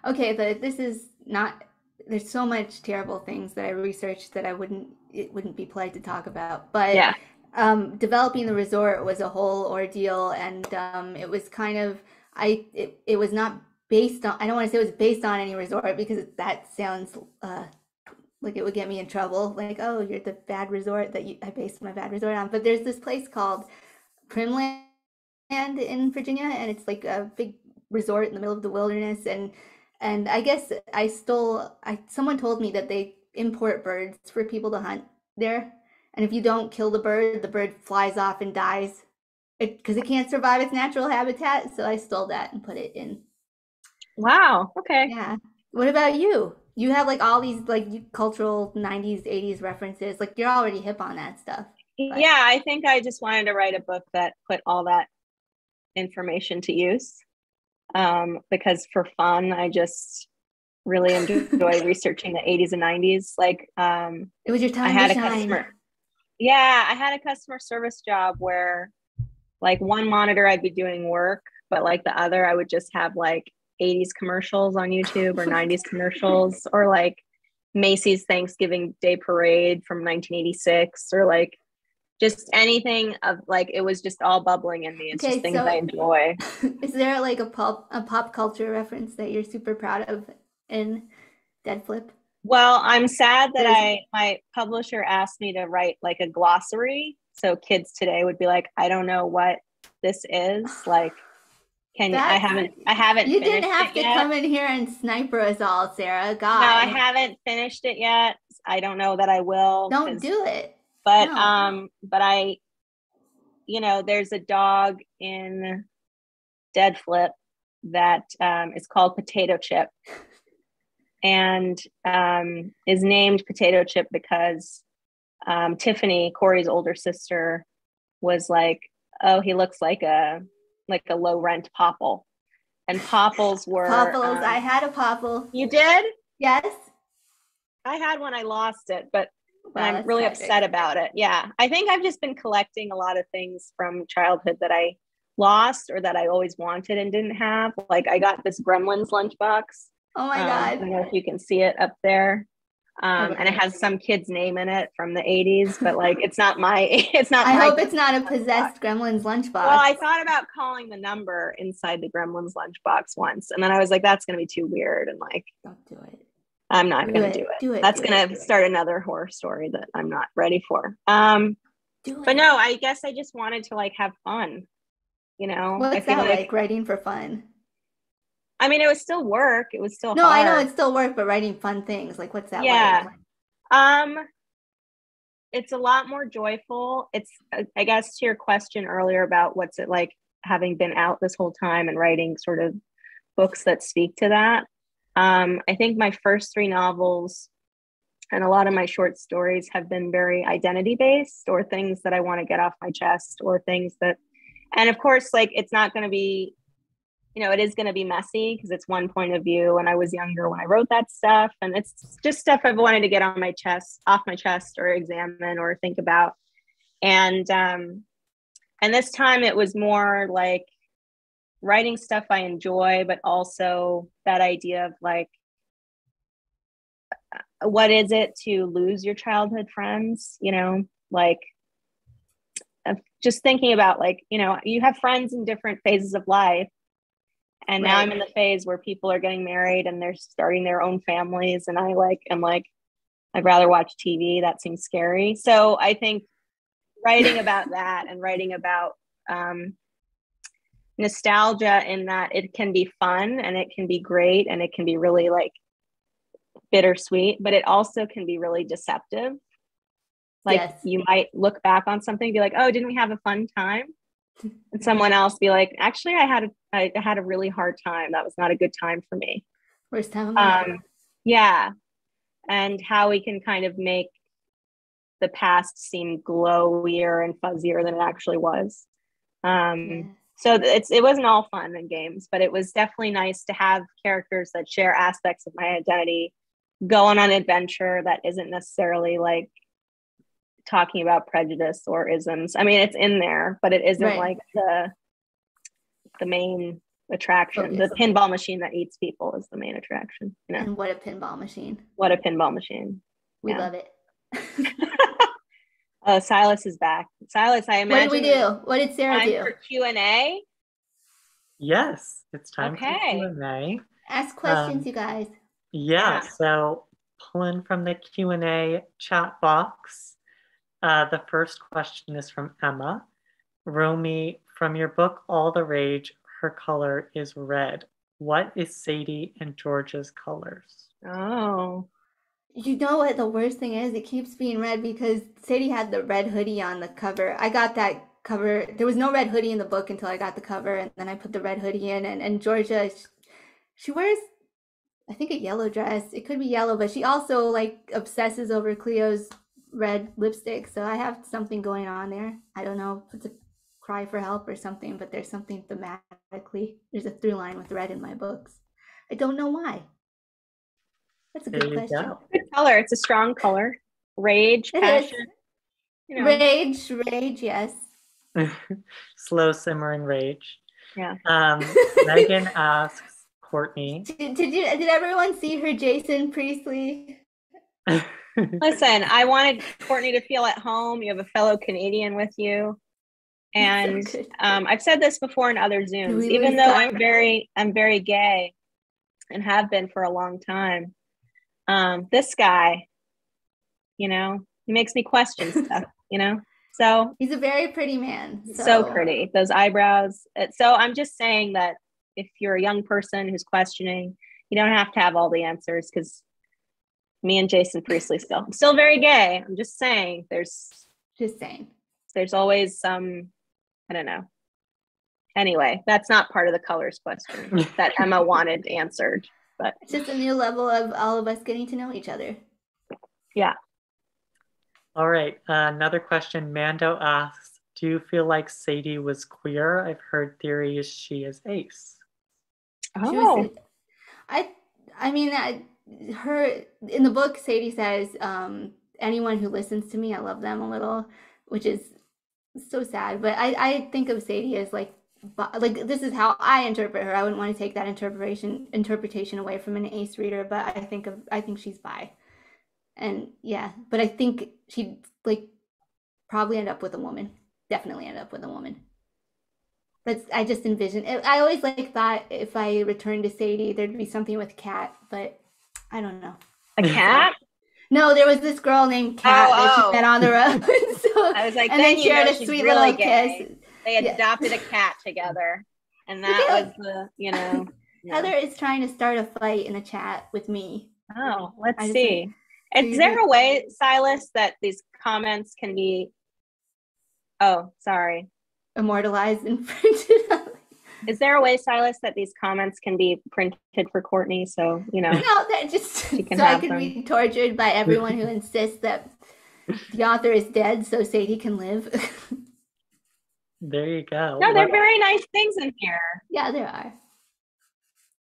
Speaker 3: Okay, but this is not. There's so much terrible things that I researched that I wouldn't. It wouldn't be polite to talk about. But
Speaker 2: Yeah.
Speaker 3: Um, developing the resort was a whole ordeal, and um, it was kind of. I. It, it was not based on. I don't want to say it was based on any resort because that sounds uh, like it would get me in trouble. Like, oh, you're the bad resort that you, I based my bad resort on. But there's this place called Primland in Virginia, and it's like a big resort in the middle of the wilderness. And and I guess I stole. I someone told me that they import birds for people to hunt there, and if you don't kill the bird, the bird flies off and dies. Because it can't survive its natural habitat. So I stole that and put it in.
Speaker 2: Wow. Okay.
Speaker 3: Yeah. What about you? You have like all these like cultural 90s, 80s references. Like you're already hip on that stuff. But-
Speaker 2: Yeah, I think I just wanted to write a book that put all that information to use. Um, because for fun, I just really enjoy researching the 80s and 90s. Like um
Speaker 3: It was your time
Speaker 2: I had a customer. Yeah, I had a customer service job where like one monitor I'd be doing work, but like the other I would just have like 80s commercials on YouTube or 90s commercials or like Macy's Thanksgiving Day Parade from 1986 or like just anything of like it was just all bubbling in me. It's
Speaker 3: Okay,
Speaker 2: just things
Speaker 3: so-
Speaker 2: I enjoy.
Speaker 3: Is there like a pop a pop culture reference that you're super proud of in Dead Flip?
Speaker 2: Well, I'm sad that I my publisher asked me to write like a glossary. So kids today would be like, I don't know what this is. Like, can you, I haven't I haven't
Speaker 3: You didn't have to
Speaker 2: yet.
Speaker 3: come in here and sniper us all, Sara. God.
Speaker 2: No, I haven't finished it yet. I don't know that I will.
Speaker 3: Don't do it.
Speaker 2: but
Speaker 3: no.
Speaker 2: um but I you know, there's a dog in Dead Flip that um, is called Potato Chip and um, is named Potato Chip because um, Tiffany, Corey's older sister, was like, "Oh, he looks like a like a low rent popple," and popples were.
Speaker 3: Popples.
Speaker 2: um,
Speaker 3: I had a popple.
Speaker 2: you did?
Speaker 3: Yes.
Speaker 2: I had one. I lost it, but
Speaker 3: Wow,
Speaker 2: I'm really
Speaker 3: tragic.
Speaker 2: upset about it. Yeah. I think I've just been collecting a lot of things from childhood that I lost or that I always wanted and didn't have. Like I got this Gremlins lunchbox.
Speaker 3: Oh my
Speaker 2: Um, I don't know if you can see it up there. Um, and it has some kid's name in it from the 80s, but like it's not my it's not
Speaker 3: I hope it's not a possessed gremlin's lunchbox.
Speaker 2: well, I thought about calling the number inside the Gremlins lunchbox once, and then I was like, that's gonna be too weird, and like
Speaker 3: Don't do it.
Speaker 2: I'm not
Speaker 3: Do
Speaker 2: gonna
Speaker 3: it.
Speaker 2: do it.
Speaker 3: Do it.
Speaker 2: That's
Speaker 3: do
Speaker 2: gonna
Speaker 3: it, it,
Speaker 2: start another horror story that I'm not ready for. Um,
Speaker 3: do
Speaker 2: but no, I guess I just wanted to like have fun. You know, I
Speaker 3: What's
Speaker 2: feel
Speaker 3: that
Speaker 2: like,
Speaker 3: like? Writing for fun?
Speaker 2: I mean, it was still work. It was still
Speaker 3: No, I know it's still work, but writing fun things like what's that
Speaker 2: Yeah.
Speaker 3: like?
Speaker 2: Um, it's a lot more joyful. It's, I guess, to your question earlier about what's it like having been out this whole time and writing sort of books that speak to that. Um, I think my first three novels and a lot of my short stories have been very identity based or things that I want to get off my chest or things that, and of course, like it's not going to be you know, it is going to be messy because it's one point of view. And I was younger when I wrote that stuff, and it's just stuff I've wanted to get on my chest, off my chest, or examine or think about. And um, and this time it was more like writing stuff I enjoy, but also that idea of like, uh, what is it to lose your childhood friends? You know, like just thinking about like, you know, you have friends in different phases of life and now i'm in the phase where people are getting married and they're starting their own families and i like I'm like i'd rather watch tv that seems scary. So i think writing about that and writing about um, nostalgia in that it can be fun and it can be great and it can be really like bittersweet but it also can be really deceptive. Like
Speaker 3: Yes.
Speaker 2: you might look back on something and be like oh didn't we have a fun time and someone else be like actually i had a I had a really hard time that was not a good time for me
Speaker 3: Worst time of my life.
Speaker 2: um yeah and how we can kind of make the past seem glowier and fuzzier than it actually was um
Speaker 3: Yeah.
Speaker 2: so it's it wasn't all fun and games but it was definitely nice to have characters that share aspects of my identity go on an adventure that isn't necessarily like talking about prejudice or isms. I mean, it's in there, but it isn't
Speaker 3: Right.
Speaker 2: like the the main attraction.
Speaker 3: Focus.
Speaker 2: The pinball machine that eats people is the main attraction. You know,
Speaker 3: And what a pinball machine.
Speaker 2: what a pinball machine.
Speaker 3: We
Speaker 2: Yeah.
Speaker 3: love it.
Speaker 2: Oh, Silas is back. Silas, I imagine.
Speaker 3: what did we do? What did Sara
Speaker 2: time
Speaker 3: do?
Speaker 2: for Q and A.
Speaker 1: Yes, it's time
Speaker 2: Okay.
Speaker 1: for Q&A.
Speaker 3: Ask questions,
Speaker 1: Um,
Speaker 3: you guys.
Speaker 1: Yeah,
Speaker 2: Yeah.
Speaker 1: so pulling from the Q&A chat box, uh, the first question is from Emma. Romy, from your book All the Rage, her color is red. What is Sadie and George's colors?
Speaker 2: Oh,
Speaker 3: You know what the worst thing is? It keeps being red because Sadie had the red hoodie on the cover. I got that cover. There was no red hoodie in the book until I got the cover, and then I put the red hoodie in. And, and Georgia, sh- she wears, I think, a yellow dress. It could be yellow, but she also like obsesses over Cleo's red lipstick. So I have something going on there. I don't know if it's a cry for help or something, but there's something thematically. There's a through line with red in my books. I don't know why. That's a
Speaker 1: There
Speaker 3: good question.
Speaker 1: go.
Speaker 2: good color. It's a strong color. Rage, passion. You know,
Speaker 3: Rage, rage, yes.
Speaker 1: Slow simmering rage.
Speaker 2: Yeah.
Speaker 1: Um, Megan asks Courtney.
Speaker 3: Did, did you did everyone see her Jason Priestley?
Speaker 2: Listen, I wanted Courtney to feel at home. You have a fellow Canadian with you. And um, I've said this before in other Zooms,
Speaker 3: we
Speaker 2: even though? I'm very, I'm very gay and have been for a long time. Um, this guy, you know, he makes me question stuff, you know? So
Speaker 3: He's a very pretty man.
Speaker 2: so pretty those eyebrows Uh, so i'm just saying that if you're a young person who's questioning you don't have to have all the answers because me and jason priestley still I'm still very gay i'm just saying there's
Speaker 3: Just saying.
Speaker 2: there's always some i don't know anyway that's not part of the colors question that emma wanted answered But
Speaker 3: It's just a new level of all of us getting to know each other. Yeah.
Speaker 1: All right, uh, another question. Mando asks, do you feel like Sadie was queer? I've heard theories she is ace.
Speaker 3: She
Speaker 2: oh
Speaker 3: was, I I mean I, her in the book Sadie says um anyone who listens to me I love them a little which is so sad but I I think of Sadie as like like this is how I interpret her I wouldn't want to take that interpretation interpretation away from an ace reader but I think of I think she's bi and yeah but I think she'd like probably end up with a woman definitely end up with a woman that's I just envision. I always like thought if I returned to Sadie, there'd be something with Kat, but I don't know.
Speaker 2: a cat
Speaker 3: No, there was this girl named oh, Kat that
Speaker 2: Oh, oh.
Speaker 3: she met on the road. so,
Speaker 2: i was like
Speaker 3: and
Speaker 2: then
Speaker 3: they
Speaker 2: you
Speaker 3: shared a sweet
Speaker 2: really
Speaker 3: little
Speaker 2: gay.
Speaker 3: kiss.
Speaker 2: they
Speaker 3: Yeah.
Speaker 2: adopted a cat together and that
Speaker 3: Yeah.
Speaker 2: was the you know yeah.
Speaker 3: Heather is trying to start a fight in the chat with me.
Speaker 2: Oh, let's
Speaker 3: I just
Speaker 2: see.
Speaker 3: think-
Speaker 2: Is there a way, Silas, that these comments can be? Oh, sorry.
Speaker 3: Immortalized and printed up.
Speaker 2: Is there a way, Silas, that these comments can be printed for Courtney? So you know,
Speaker 3: No, that just so
Speaker 2: can
Speaker 3: I
Speaker 2: have
Speaker 3: can
Speaker 2: them.
Speaker 3: be tortured by everyone who insists that the author is dead so Sadie can live.
Speaker 1: There you go.
Speaker 2: no, they're very nice things in here.
Speaker 3: yeah, there are.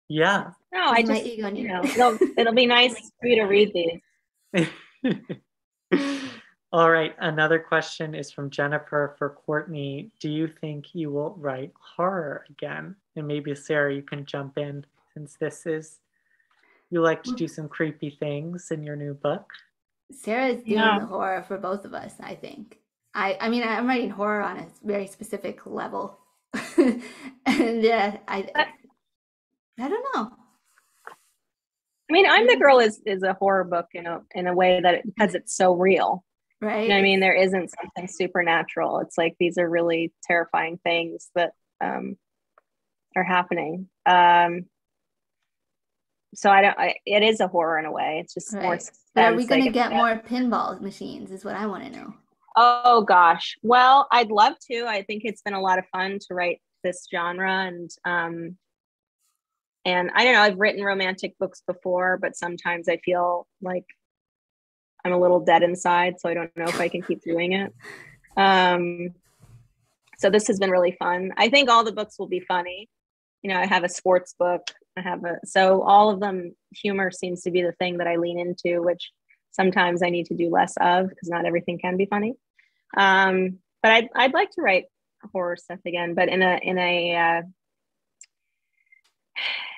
Speaker 1: yeah.
Speaker 2: No, I
Speaker 3: My
Speaker 2: just,
Speaker 3: ego
Speaker 2: you know, it'll, it'll be nice for you to read these.
Speaker 1: All right, another question is from Jennifer for Courtney. Do you think you will write horror again? And maybe Sara, you can jump in since this is you like to do some creepy things in your new book.
Speaker 3: Sara is doing
Speaker 2: Yeah.
Speaker 3: the horror for both of us, I think. I I mean I'm writing horror on a very specific level. and uh, I
Speaker 2: But-
Speaker 3: I don't know.
Speaker 2: I mean, I'm the girl is is a horror book in a in a way that it, because it's so real.
Speaker 3: Right?
Speaker 2: I mean? There isn't something supernatural. It's like these are really terrifying things that um, are happening. Um, so I don't. I, it is a horror in a way. It's just more.
Speaker 3: But are we going to
Speaker 2: like,
Speaker 3: get more pinball machines? Is what I want to know.
Speaker 2: Oh gosh. Well, I'd love to. I think it's been a lot of fun to write this genre, and um, and I don't know. I've written romantic books before, but sometimes I feel like I'm a little dead inside, so I don't know if I can keep doing it. Um, so this has been really fun. I think all the books will be funny. You know, I have a sports book. I have a so all of them humor seems to be the thing that I lean into, which sometimes I need to do less of because not everything can be funny. Um, but I'd I'd like to write horror stuff again, but in a in a uh,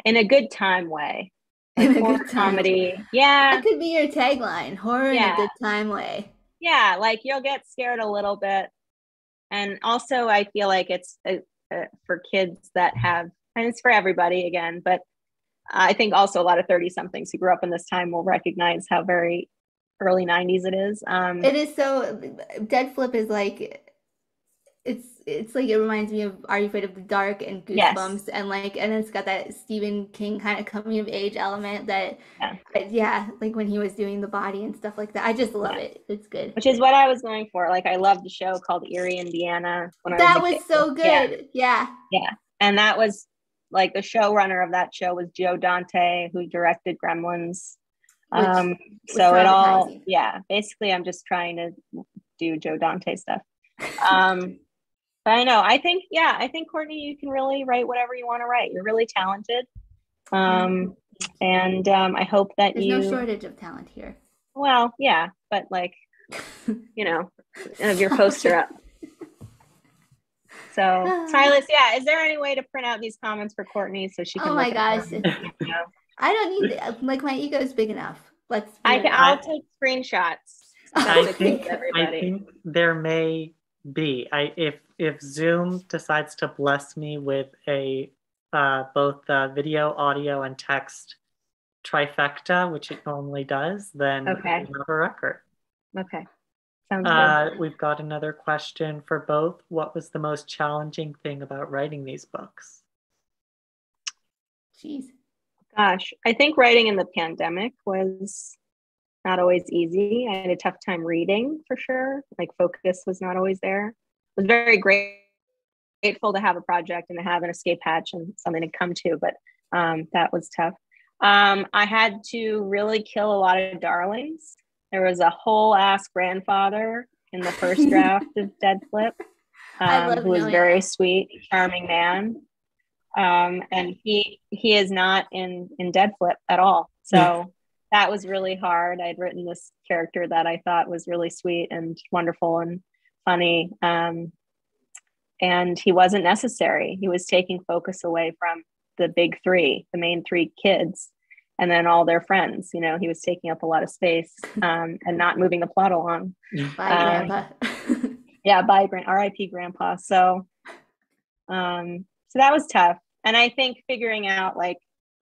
Speaker 2: in a good time way.
Speaker 3: A
Speaker 2: horror
Speaker 3: good time.
Speaker 2: comedy. Yeah.
Speaker 3: That could be your tagline: horror in a good time way.
Speaker 2: yeah like you'll get scared a little bit and also i feel like it's uh, uh, for kids that have and it's for everybody again but i think also a lot of 30 somethings who grew up in this time will recognize how very early 90s it is um
Speaker 3: It is so. Dead Flip is like. It's it's like it reminds me of Are You Afraid of the Dark and
Speaker 2: Yes.
Speaker 3: Goosebumps and like and it's got that Stephen King kind of coming of age element that
Speaker 2: Yeah.
Speaker 3: yeah like when he was doing the body and stuff like that I just love
Speaker 2: Yeah.
Speaker 3: it it's good
Speaker 2: which is what i was going for like i loved the show called eerie indiana when
Speaker 3: that
Speaker 2: a
Speaker 3: was
Speaker 2: kid.
Speaker 3: so good.
Speaker 2: Yeah.
Speaker 3: good yeah
Speaker 2: and that was like the showrunner of that show was joe dante who directed gremlins
Speaker 3: Which
Speaker 2: um so it all yeah basically i'm just trying to do joe dante stuff um but i know i think yeah i think courtney you can really write whatever you want to write you're really talented um and um i hope that
Speaker 3: there's
Speaker 2: you
Speaker 3: no shortage of talent here
Speaker 2: well yeah but like you know of your poster up so silas yeah is there any way to print out these comments for courtney so she can
Speaker 3: oh my gosh
Speaker 2: them? You know?
Speaker 3: I don't need it. like my ego is big enough let's
Speaker 2: I can, I'll take screenshots.
Speaker 1: I think I think there may be. I if if Zoom decides to bless me with a uh, both uh, video, audio, and text trifecta, which it normally does, then
Speaker 2: Okay.
Speaker 1: we have a record.
Speaker 2: Okay. Sounds good.
Speaker 1: Uh, we've got another question for both. What was the most challenging thing about writing these books?
Speaker 3: Jeez.
Speaker 2: Gosh, I think writing in the pandemic was not always easy. I had a tough time reading for sure. Like focus was not always there. I was very grateful to have a project and to have an escape hatch and something to come to, but um, that was tough. Um, I had to really kill a lot of darlings. There was a whole ass grandfather in the first draft of Dead Flip, um, who was very sweet, charming man. Um, and he he is not in in Dead Flip at all. So that was really hard. I'd written this character that I thought was really sweet and wonderful and funny. Um, and he wasn't necessary. He was taking focus away from the big three, the main three kids, and then all their friends. You know, he was taking up a lot of space um, and not moving the plot along.
Speaker 3: Bye,
Speaker 2: Um,
Speaker 3: Grandpa.
Speaker 2: Yeah, bye, grand, R.I.P. Grandpa. So, um, so that was tough. And I think figuring out like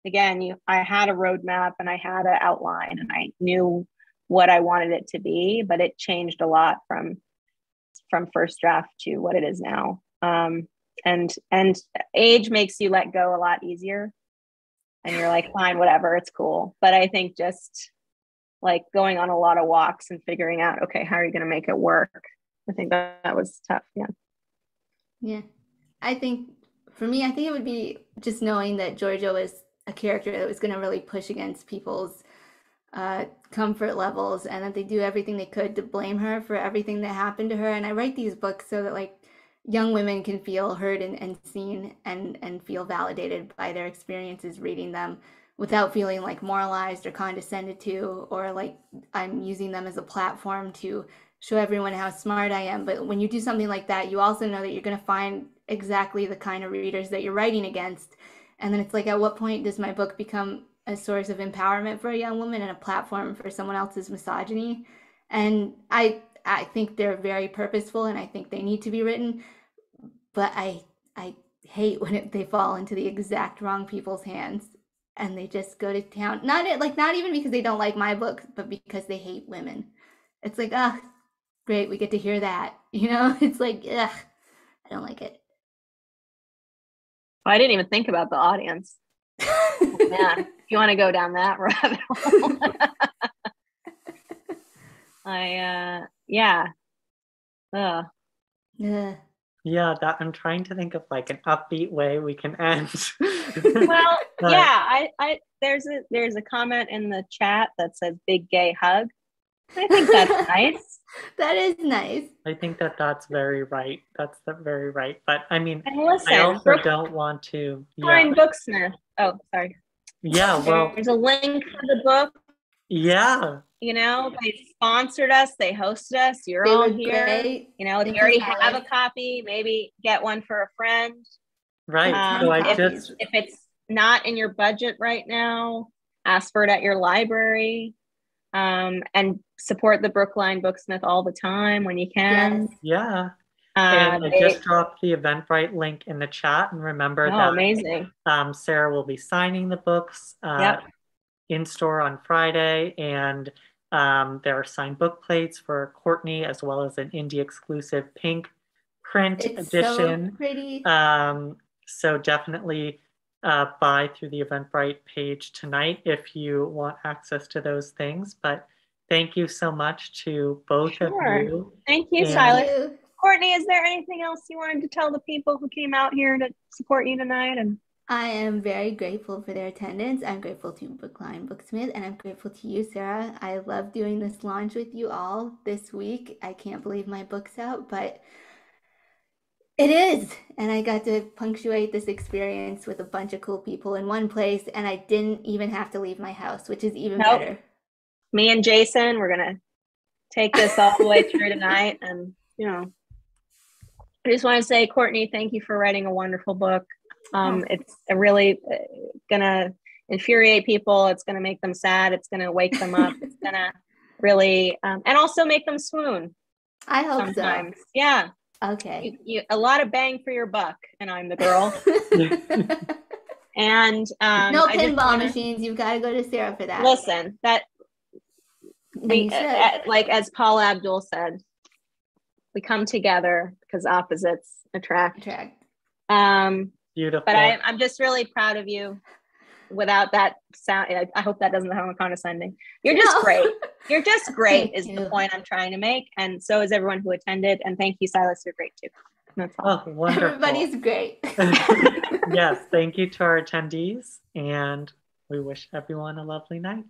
Speaker 2: again, you I had a roadmap and I had an outline and I knew what I wanted it to be, but it changed a lot from from first draft to what it is now. Um, and and age makes you let go a lot easier. And you're like, fine, whatever, it's cool. But I think just like going on a lot of walks and figuring out, okay, how are you going to make it work? I think that, that was tough. Yeah.
Speaker 3: Yeah. I think for me, I think it would be just knowing that Georgia was a character that was going to really push against people's uh, comfort levels and that they do everything they could to blame her for everything that happened to her. And I write these books so that like young women can feel heard and, and seen and, and feel validated by their experiences reading them without feeling like moralized or condescended to or like I'm using them as a platform to show everyone how smart I am. But when you do something like that, you also know that you're going to find exactly the kind of readers that you're writing against. And then it's like, at what point does my book become a source of empowerment for a young woman and a platform for someone else's misogyny? And I, I think they're very purposeful, and I think they need to be written. But I, I hate when it, they fall into the exact wrong people's hands, and they just go to town. Not it- like not even because they don't like my book, but because they hate women. It's like, ah, great, we get to hear that. You know, it's like, ugh, I don't like it.
Speaker 2: I didn't even think about the audience. Yeah. if you want to go down that rabbit hole. I, uh, yeah. Ugh.
Speaker 3: Ugh.
Speaker 1: Yeah, that I'm trying to think of like an upbeat way we can end.
Speaker 2: Well,
Speaker 1: Right.
Speaker 2: yeah, I, I, there's a, there's a comment in the chat that says big gay hug. I think that's nice.
Speaker 3: that is nice.
Speaker 1: I think that that's very right. That's the very right. But I mean,
Speaker 2: And listen,
Speaker 1: I also
Speaker 2: Brookline
Speaker 1: don't want to. Yeah,
Speaker 2: Booksmith. Oh, sorry.
Speaker 1: yeah. Well,
Speaker 2: There's a link for the book.
Speaker 1: yeah.
Speaker 2: You know, they sponsored us, they hosted us. You're
Speaker 3: They
Speaker 2: all here.
Speaker 3: great.
Speaker 2: You know, if
Speaker 3: Thank
Speaker 2: you already
Speaker 3: you,
Speaker 2: have a copy, maybe get one for a friend.
Speaker 1: Right.
Speaker 2: Um,
Speaker 1: so I
Speaker 3: if-
Speaker 1: just
Speaker 2: If it's not in your budget right now, ask for it at your library. Um, and support the Brookline Booksmith all the time when you can.
Speaker 3: Yes.
Speaker 1: yeah.
Speaker 2: Uh,
Speaker 1: And I
Speaker 2: they-
Speaker 1: just dropped the Eventbrite link in the chat. And remember
Speaker 2: oh,
Speaker 1: that
Speaker 2: amazing.
Speaker 1: um, Sara will be signing the books uh,
Speaker 2: Yep.
Speaker 1: in store on Friday. And um, there are signed book plates for Courtney, as well as an indie exclusive pink print
Speaker 3: It's so
Speaker 1: edition.
Speaker 3: pretty.
Speaker 1: Um, so definitely uh, buy through the Eventbrite page tonight if you want access to those things. But thank you so much to both
Speaker 2: Sure.
Speaker 1: of you.
Speaker 2: Thank you,
Speaker 1: Yeah.
Speaker 2: Silas. Courtney, is there anything else you wanted to tell the people who came out here to support you tonight? And
Speaker 3: I am very grateful for their attendance. I'm grateful to Brookline Booksmith, and I'm grateful to you, Sara. I love doing this launch with you all this week. I can't believe my book's out, but it is. And I got to punctuate this experience with a bunch of cool people in one place, and I didn't even have to leave my house, which is even
Speaker 2: Nope.
Speaker 3: better.
Speaker 2: me and Jason, we're gonna take this all the way through tonight. And you know, I just want to say, Courtney, thank you for writing a wonderful book. Um, it's really uh, gonna infuriate people. It's gonna make them sad. It's gonna wake them up. it's gonna really, um, and also make them swoon
Speaker 3: I hope
Speaker 2: sometimes. Yeah,
Speaker 3: so. Okay.
Speaker 2: you, you, a lot of bang for your buck. And I'm the girl. And um,
Speaker 3: no pinball
Speaker 2: wanna-
Speaker 3: machines. You've got to go to Sara for that.
Speaker 2: Listen, that
Speaker 3: And
Speaker 2: we uh, like as Paula Abdul said, we come together because opposites attract.
Speaker 3: Attract.
Speaker 2: Um,
Speaker 1: Beautiful.
Speaker 2: but I, I'm just really proud of you. Without that sound, I, I hope that doesn't sound condescending. You're just
Speaker 3: No.
Speaker 2: great. You're just great,
Speaker 3: Thank
Speaker 2: is the point I'm trying to make. And so is everyone who attended. And thank you, Silas. You're great too. That's all.
Speaker 1: oh, wonderful.
Speaker 3: Everybody's great.
Speaker 1: yes, thank you to our attendees, and we wish everyone a lovely night.